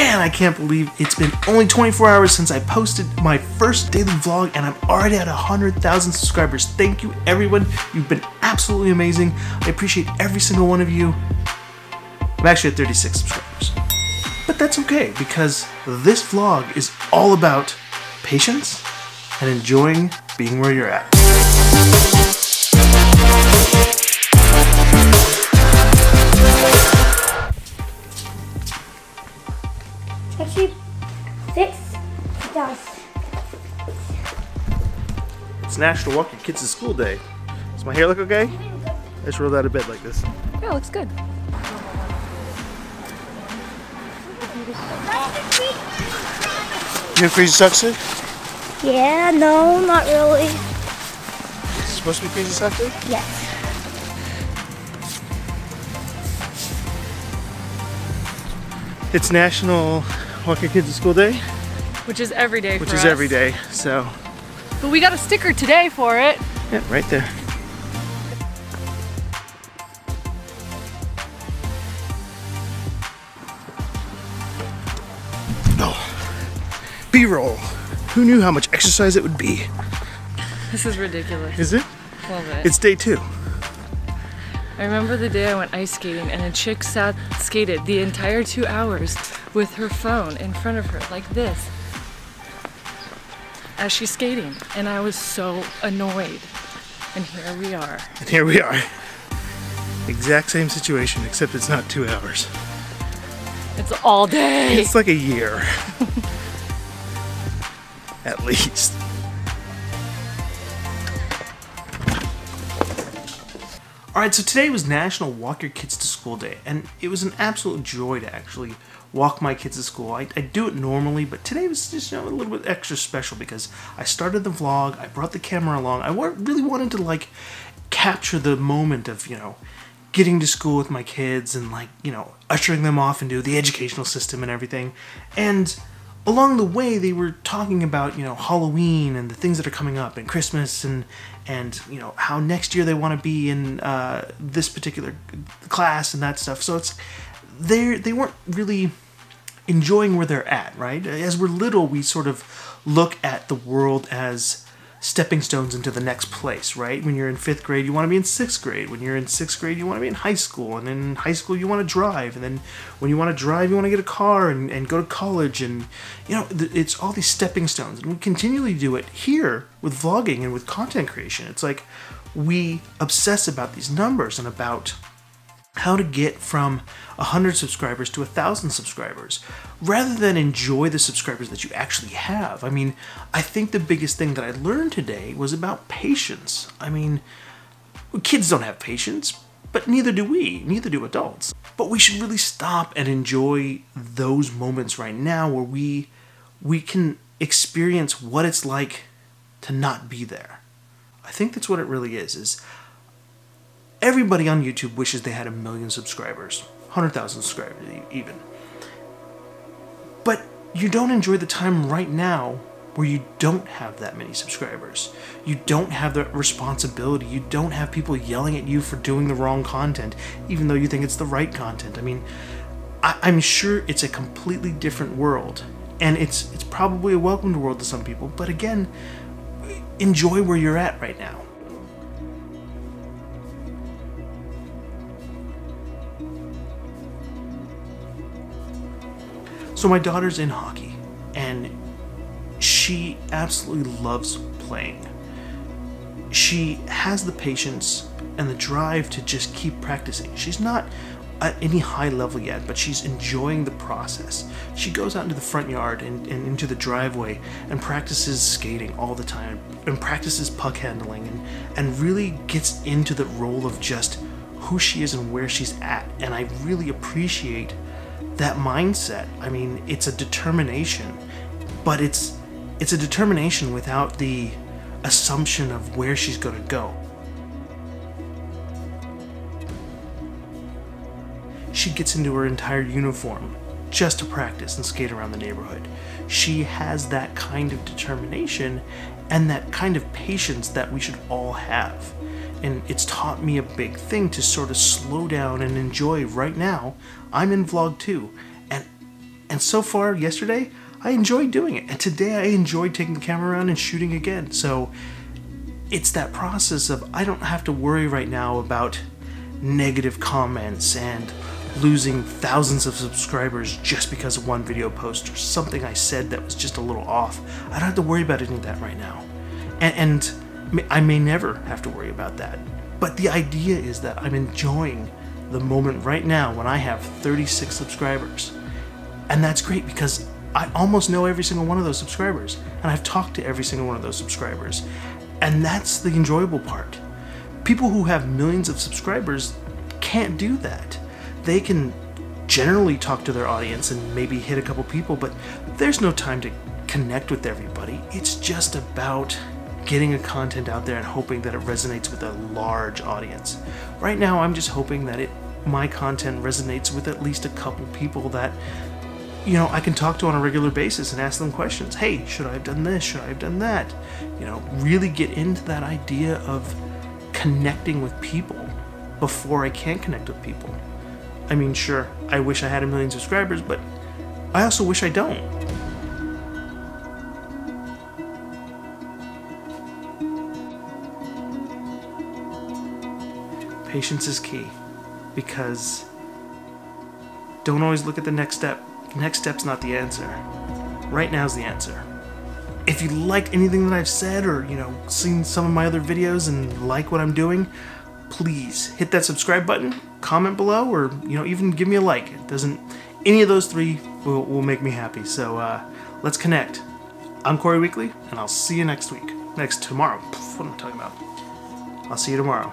Man, I can't believe it's been only 24 hours since I posted my first daily vlog and I'm already at 100,000 subscribers. Thank you everyone. You've been absolutely amazing. I appreciate every single one of you. I'm actually at 36 subscribers. But that's okay because this vlog is all about patience and enjoying being where you're at. National Walk Your Kids to School Day. Does my hair look okay? I just rolled out of bed like this. Yeah, looks good. You have crazy socks day? Yeah, no, not really. Is it supposed to be crazy sock day? Yes. It's National Walk Your Kids to School Day, Which is every day which for is us. every day. So, But we got a sticker today for it. yeah, right there. No. B-roll. Who knew how much exercise it would be? This is ridiculous. Is it? Love it. It's day two. I remember the day I went ice skating and a chick sat skated the entire two hours with her phone in front of her like this as she's skating and I was so annoyed. And here we are. And here we are. Exact same situation, except it's not two hours. It's all day. It's like a year. At least. Alright, so today was National Walk Your Kids to School Day, and it was an absolute joy to actually walk my kids to school. I, I do it normally, but today was just you know, a little bit extra special because I started the vlog, I brought the camera along, I really wanted to like capture the moment of, you know, getting to school with my kids and like you know ushering them off into the educational system and everything and along the way they were talking about you know halloween and the things that are coming up and christmas and and you know how next year they want to be in uh, this particular class and that stuff. So it's they they weren't really enjoying where they're at right? As we're little we sort of look at the world as stepping stones into the next place, right? When you're in fifth grade, you want to be in sixth grade. When you're in sixth grade, you want to be in high school. And then in high school, you want to drive. And then when you want to drive, you want to get a car and, and go to college. And, you know, it's all these stepping stones. And we continually do it here with vlogging and with content creation. It's like we obsess about these numbers and about how to get from 100 subscribers to 1,000 subscribers rather than enjoy the subscribers that you actually have. I mean, I think the biggest thing that I learned today was about patience. I mean, kids don't have patience, but neither do we, neither do adults. But we should really stop and enjoy those moments right now where we we can experience what it's like to not be there. I think that's what it really is is everybody on YouTube wishes they had a million subscribers, 100,000 subscribers even. But you don't enjoy the time right now where you don't have that many subscribers. You don't have the responsibility. You don't have people yelling at you for doing the wrong content, even though you think it's the right content. I mean, I- I'm sure it's a completely different world, and it's it's probably a welcomed world to some people. But again, enjoy where you're at right now. So my daughter's in hockey, and she absolutely loves playing. She has the patience and the drive to just keep practicing. She's not at any high level yet, but she's enjoying the process. She goes out into the front yard and, and into the driveway and practices skating all the time and practices puck handling and, and really gets into the role of just who she is and where she's at. And I really appreciate that mindset. I mean, it's a determination, but it's it's a determination without the assumption of where she's going to go. She gets into her entire uniform just to practice and skate around the neighborhood. She has that kind of determination and that kind of patience that we should all have. And it's taught me a big thing to sort of slow down and enjoy right now. I'm in vlog two, and And so far, yesterday, I enjoyed doing it. And today, I enjoyed taking the camera around and shooting again. So it's that process of I don't have to worry right now about negative comments and losing thousands of subscribers just because of one video post or something I said that was just a little off. I don't have to worry about any of that right now. And, and I may never have to worry about that. But the idea is that I'm enjoying the moment right now when I have 36 subscribers. And that's great because I almost know every single one of those subscribers. And I've talked to every single one of those subscribers. And that's the enjoyable part. People who have millions of subscribers can't do that. They can generally talk to their audience and maybe hit a couple people, but there's no time to connect with everybody. It's just about getting a content out there and hoping that it resonates with a large audience. Right now, I'm just hoping that it my content resonates with at least a couple people that you know I can talk to on a regular basis and ask them questions. Hey, should I have done this? Should I have done that? You know, really get into that idea of connecting with people before I can connect with people. I mean, sure, I wish I had a million subscribers, but I also wish I don't. Patience is key because don't always look at the next step. The next step's not the answer. Right now's the answer. If you liked anything that I've said or, you know, seen some of my other videos and like what I'm doing, please hit that subscribe button, comment below, or, you know, even give me a like. It doesn't, any of those three will, will make me happy. So uh, let's connect. I'm Corey Weekley, and I'll see you next week. Next tomorrow. What am I talking about? I'll see you tomorrow.